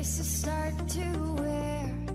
It's a start to wear.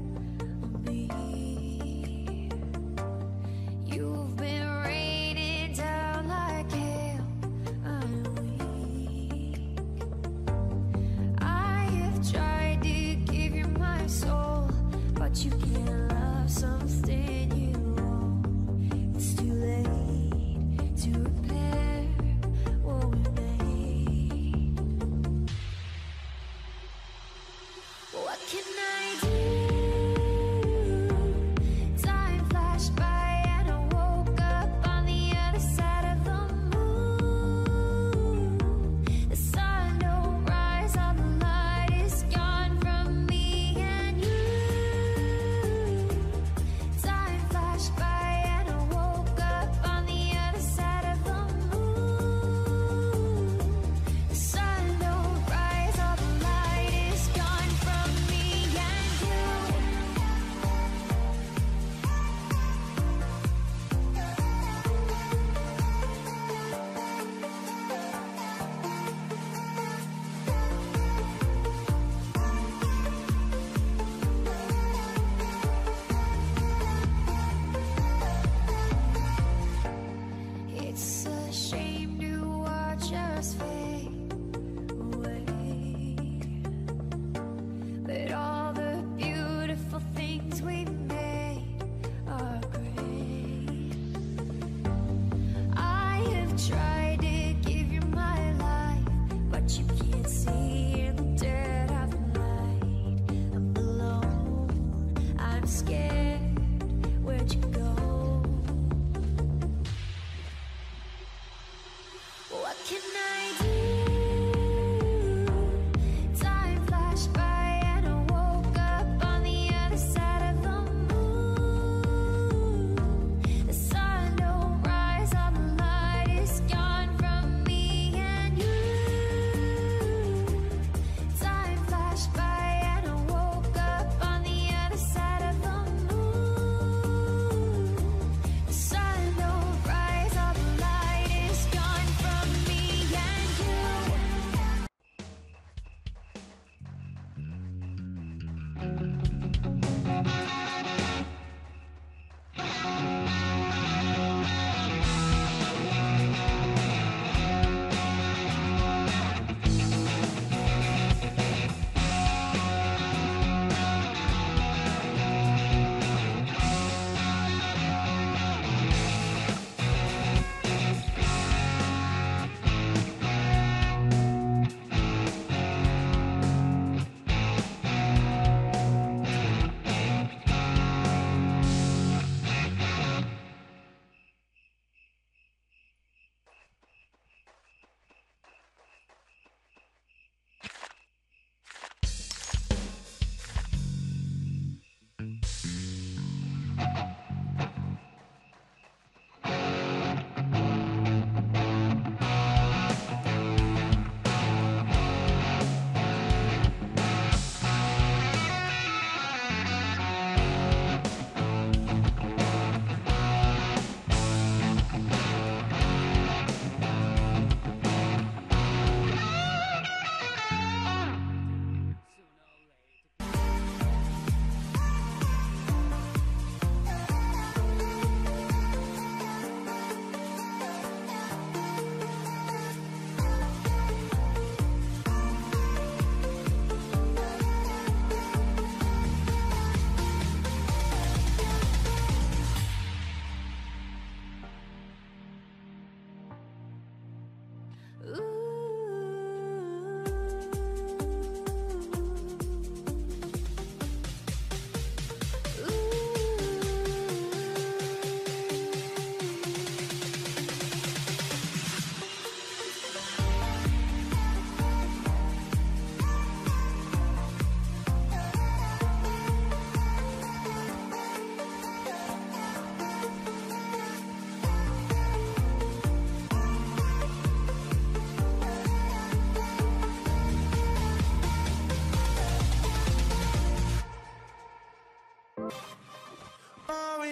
scared. Where'd you go?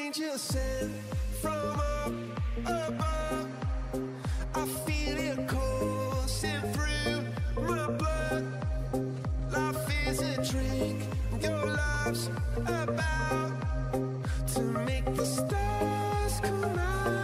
angel sent from up above. I feel it coursing through my blood. Life is a drink, your life's about to make the stars come out.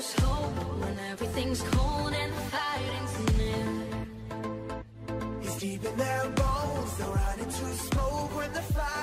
lose hope when everything's cold and the fighting's near. he's deep in their bones, they're running to smoke when the fire.